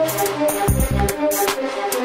Gracias.